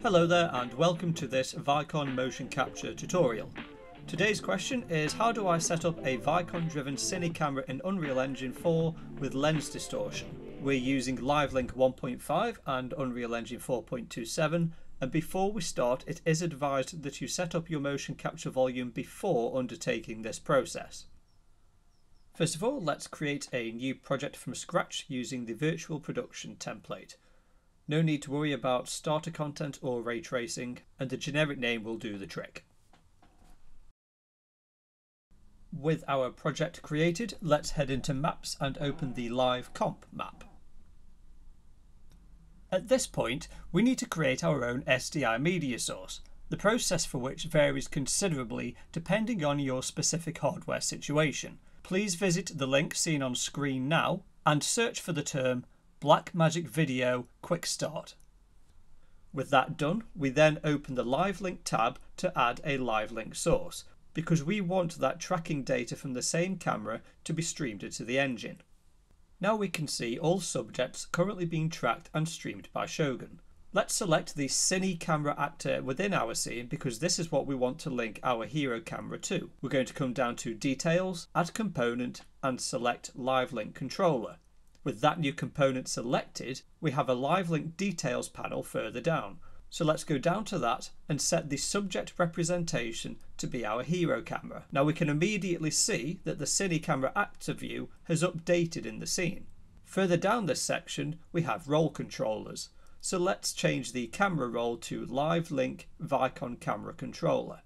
Hello there and welcome to this Vicon motion capture tutorial. Today's question is how do I set up a Vicon driven cine camera in Unreal Engine 4 with lens distortion? We're using LiveLink 1.5 and Unreal Engine 4.27 and before we start it is advised that you set up your motion capture volume before undertaking this process. First of all let's create a new project from scratch using the virtual production template. No need to worry about starter content or ray tracing and the generic name will do the trick. With our project created, let's head into Maps and open the Live Comp map. At this point, we need to create our own SDI media source, the process for which varies considerably depending on your specific hardware situation. Please visit the link seen on screen now and search for the term Blackmagic Video Quick Start. With that done, we then open the Live Link tab to add a Live Link source, because we want that tracking data from the same camera to be streamed into the engine. Now we can see all subjects currently being tracked and streamed by Shogun. Let's select the Cine camera actor within our scene because this is what we want to link our hero camera to. We're going to come down to Details, Add Component and select Live Link Controller. With that new component selected, we have a Live Link Details panel further down. So let's go down to that and set the subject representation to be our hero camera. Now we can immediately see that the Cine camera actor view has updated in the scene. Further down this section we have role controllers. So let's change the camera role to Live Link Vicon Camera Controller.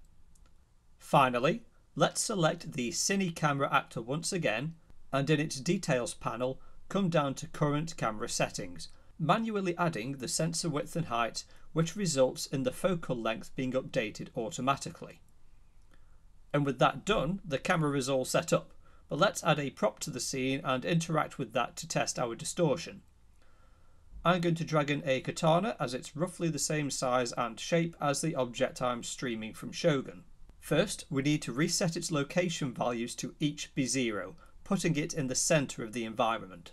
Finally, let's select the Cine camera actor once again and in its details panel come down to current camera settings, manually adding the sensor width and height which results in the focal length being updated automatically. And with that done, the camera is all set up, but let's add a prop to the scene and interact with that to test our distortion. I'm going to drag in a katana as it's roughly the same size and shape as the object I'm streaming from Shogun. First, we need to reset its location values to each be zero, putting it in the center of the environment.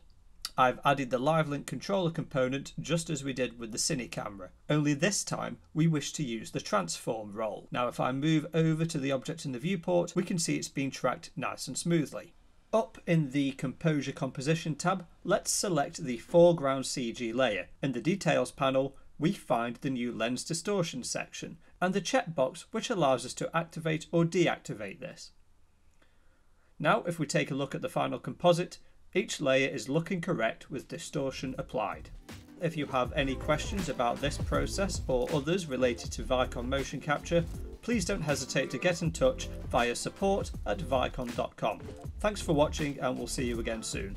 I've added the LiveLink controller component just as we did with the Cine camera, only this time we wish to use the transform role. Now if I move over to the object in the viewport, we can see it's being tracked nice and smoothly. Up in the Composure Composition tab, let's select the foreground CG layer. In the Details panel, we find the new Lens Distortion section and the checkbox which allows us to activate or deactivate this. Now if we take a look at the final composite, each layer is looking correct with distortion applied. If you have any questions about this process or others related to Vicon motion capture, please don't hesitate to get in touch via support at vicon.com. Thanks for watching and we'll see you again soon.